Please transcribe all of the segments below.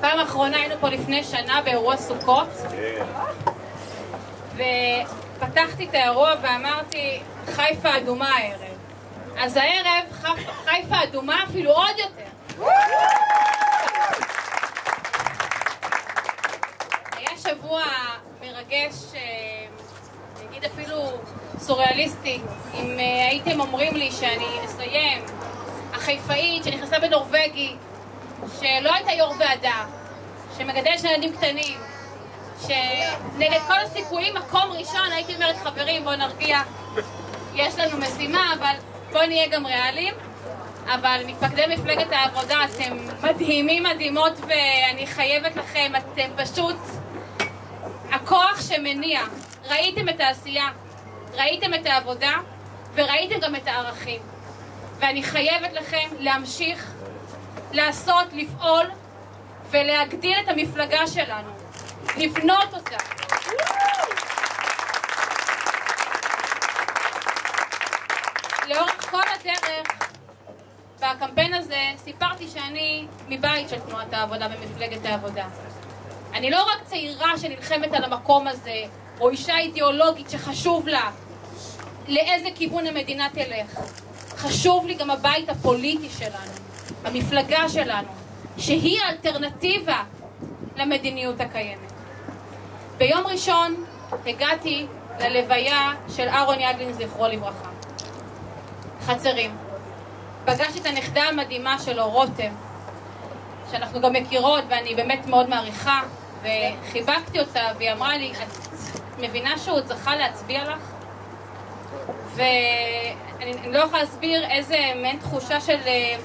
פעם אחרונה היינו פה לפני שנה באירוע סוכות, ופתחתי את האירוע ואמרתי, חיפה אדומה הערב. אז הערב חיפה אדומה אפילו עוד יותר. היה שבוע מרגש, אה, נגיד אפילו סוריאליסטי, אם אה, הייתם אומרים לי שאני אסיים, החיפאית שנכנסה בנורבגי, שלא הייתה יו"ר ועדה, שמגדלת שני ילדים קטנים, שנגד כל הסיכויים, מקום ראשון, הייתי אומרת, חברים, בואו נרגיע, יש לנו משימה, אבל בואו נהיה גם ריאליים. אבל מתפקדי מפלגת העבודה, אתם מדהימים, מדהימות, ואני חייבת לכם, אתם פשוט הכוח שמניע. ראיתם את העשייה, ראיתם את העבודה, וראיתם גם את הערכים. ואני חייבת לכם להמשיך לעשות, לפעול ולהגדיל את המפלגה שלנו, לבנות אותה. לאורך כל הדרך בקמפיין הזה סיפרתי שאני מבית של תנועת העבודה ומפלגת העבודה. אני לא רק צעירה שנלחמת על המקום הזה, או אישה אידיאולוגית שחשוב לה לאיזה כיוון המדינה תלך. חשוב לי גם הבית הפוליטי שלנו, המפלגה שלנו, שהיא האלטרנטיבה למדיניות הקיימת. ביום ראשון הגעתי ללוויה של אהרון ידלין, זכרו לברכה. חצרים. פגשתי את הנכדה המדהימה שלו, רותם, שאנחנו גם מכירות ואני באמת מאוד מעריכה, וחיבקתי אותה והיא אמרה לי, את מבינה שהוא זכה להצביע לך? ואני לא יכולה להסביר איזה מעין תחושה של אה,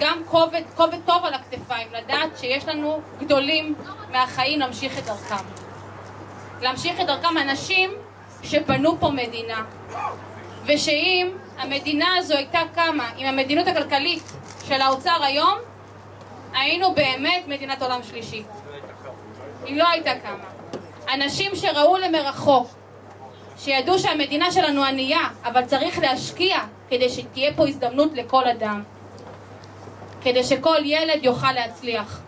גם כובד, כובד טוב על הכתפיים, לדעת שיש לנו גדולים מהחיים להמשיך את דרכם. להמשיך את דרכם אנשים שבנו פה מדינה. ושאם המדינה הזו הייתה קמה עם המדיניות הכלכלית של האוצר היום, היינו באמת מדינת עולם שלישי. היא לא הייתה קמה. אנשים שראו למרחוק, שידעו שהמדינה שלנו ענייה, אבל צריך להשקיע כדי שתהיה פה הזדמנות לכל אדם. כדי שכל ילד יוכל להצליח.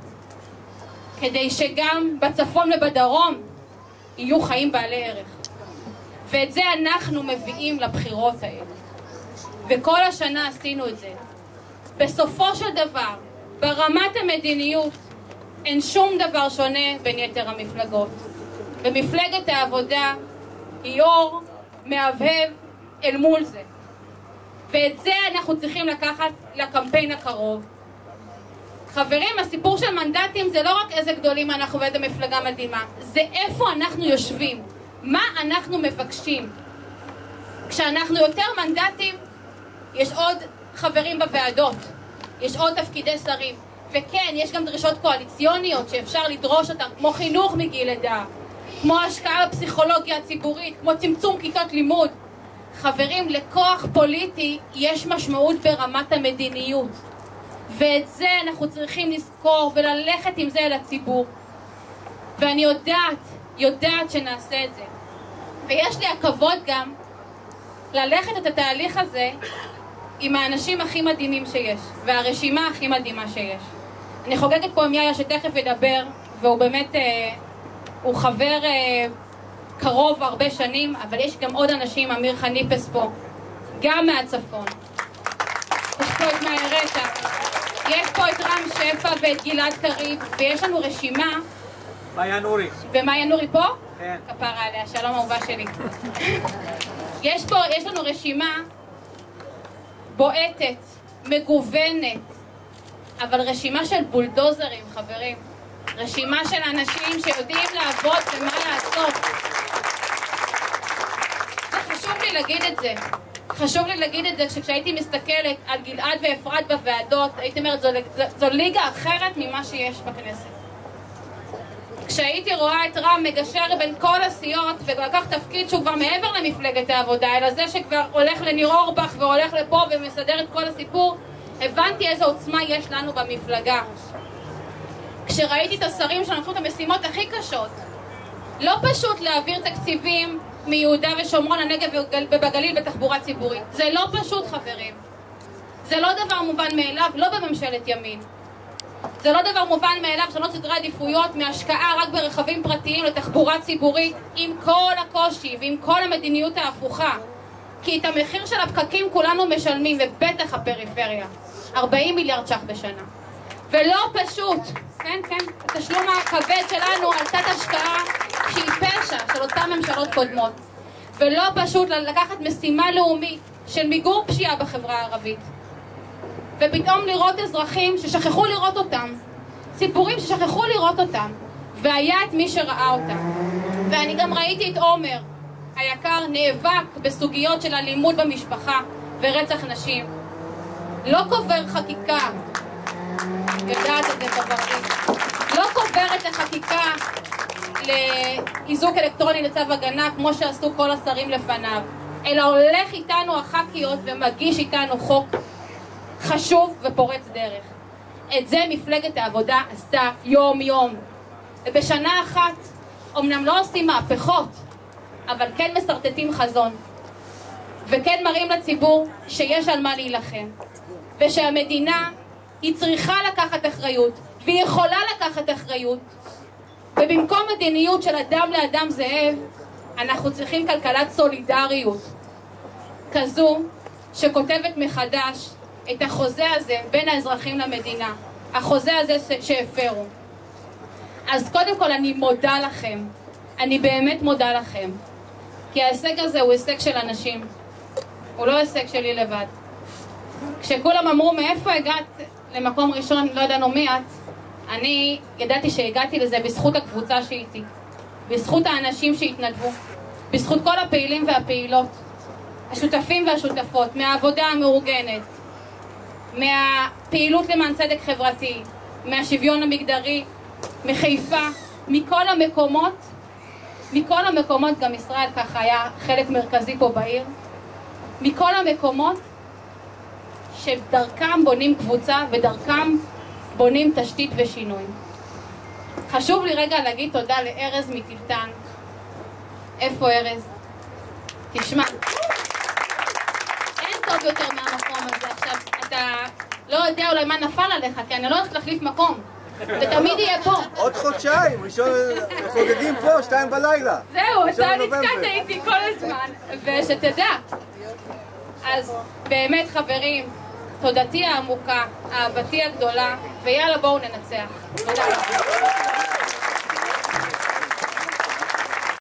כדי שגם בצפון ובדרום יהיו חיים בעלי ערך. ואת זה אנחנו מביאים לבחירות האלה. וכל השנה עשינו את זה. בסופו של דבר, ברמת המדיניות, אין שום דבר שונה בין יתר המפלגות. ומפלגת העבודה היא אור מהבהב אל מול זה. ואת זה אנחנו צריכים לקחת לקמפיין הקרוב. חברים, הסיפור של מנדטים זה לא רק איזה גדולים אנחנו ואיזה מפלגה מדהימה, זה איפה אנחנו יושבים, מה אנחנו מבקשים. כשאנחנו יותר מנדטים, יש עוד חברים בוועדות, יש עוד תפקידי שרים, וכן, יש גם דרישות קואליציוניות שאפשר לדרוש אותן, כמו חינוך מגיל לידה, כמו השקעה בפסיכולוגיה הציבורית, כמו צמצום כיתות לימוד. חברים, לכוח פוליטי יש משמעות ברמת המדיניות. ואת זה אנחנו צריכים לזכור וללכת עם זה אל הציבור. ואני יודעת, יודעת שנעשה את זה. ויש לי הכבוד גם ללכת את התהליך הזה עם האנשים הכי מדהימים שיש, והרשימה הכי מדהימה שיש. אני חוגגת פה עם יאיה שתכף ידבר, והוא באמת, אה, הוא חבר אה, קרוב הרבה שנים, אבל יש גם עוד אנשים, אמיר חניפס פה, גם מהצפון. יש פה את מאיר רשע, יש פה את רם שפע ואת גלעד קריב, ויש לנו רשימה. מאיה נורי. ומאיה נורי פה? כן. כפרה עליה, שלום אהובה שלי. יש פה, יש לנו רשימה בועטת, מגוונת, אבל רשימה של בולדוזרים, חברים. רשימה של אנשים שיודעים לעבוד ומה לעשות. זה חשוב לי להגיד את זה. חשוב לי להגיד את זה שכשהייתי מסתכלת על גלעד ואפרת בוועדות, הייתי אומרת, זו, זו, זו ליגה אחרת ממה שיש בכנסת. כשהייתי רואה את רם מגשר בין כל הסיעות ולקח תפקיד שהוא כבר מעבר למפלגת העבודה, אלא זה שכבר הולך לניר אורבך והולך לפה ומסדר את כל הסיפור, הבנתי איזו עוצמה יש לנו במפלגה. כשראיתי את השרים שלקחו את המשימות הכי קשות, לא פשוט להעביר תקציבים מיהודה ושומרון, הנגב ובגליל בתחבורה ציבורית. זה לא פשוט, חברים. זה לא דבר מובן מאליו, לא בממשלת ימין. זה לא דבר מובן מאליו לשנות סדרי עדיפויות מהשקעה רק ברכבים פרטיים לתחבורה ציבורית עם כל הקושי ועם כל המדיניות ההפוכה. כי את המחיר של הפקקים כולנו משלמים, ובטח הפריפריה. 40 מיליארד ש"ח בשנה. ולא פשוט, כן, כן, התשלום הכבד שלנו על תת השקעה שהיא פשע של אותן ממשלות קודמות. ולא פשוט לקחת משימה לאומית של מיגור פשיעה בחברה הערבית. ופתאום לראות אזרחים ששכחו לראות אותם, ציבורים ששכחו לראות אותם, והיה את מי שראה אותם. ואני גם ראיתי את עומר היקר נאבק בסוגיות של אלימות במשפחה ורצח נשים. לא קובר חקיקה, יודעת את זה בברית, לא קובר את החקיקה לאיזוק אלקטרוני לצו הגנה כמו שעשו כל השרים לפניו, אלא הולך איתנו הח"כיות ומגיש איתנו חוק חשוב ופורץ דרך. את זה מפלגת העבודה עשתה יום-יום. ובשנה אחת, אמנם לא עושים מהפכות, אבל כן משרטטים חזון. וכן מראים לציבור שיש על מה להילחם. ושהמדינה, היא צריכה לקחת אחריות, והיא יכולה לקחת אחריות. ובמקום מדיניות של אדם לאדם זאב, אנחנו צריכים כלכלת סולידריות. כזו שכותבת מחדש את החוזה הזה בין האזרחים למדינה, החוזה הזה שהפרו. אז קודם כל אני מודה לכם, אני באמת מודה לכם, כי ההישג הזה הוא הישג של אנשים, הוא לא הישג שלי לבד. כשכולם אמרו מאיפה הגעת למקום ראשון, לא ידענו מי את, אני ידעתי שהגעתי לזה בזכות הקבוצה שאיתי, בזכות האנשים שהתנדבו, בזכות כל הפעילים והפעילות, השותפים והשותפות, מהעבודה המאורגנת, מהפעילות למען צדק חברתי, מהשוויון המגדרי, מחיפה, מכל המקומות, מכל המקומות, גם ישראל ככה היה חלק מרכזי פה בעיר, מכל המקומות שדרכם בונים קבוצה ודרכם בונים תשתית ושינוי. חשוב לי רגע להגיד תודה לארז מטילטן. איפה ארז? תשמע, אין טוב יותר מהמקום הזה. עכשיו, אתה לא יודע אולי מה נפל עליך, כי אני לא הולכת להחליף מקום. ותמיד יהיה פה. עוד חודשיים, ראשון, חוגגים פה, שתיים בלילה. זהו, אתה נתקעת איתי כל הזמן, ושתדע. אז באמת חברים, תודתי העמוקה, אהבתי הגדולה, ויאללה בואו ננצח. תודה.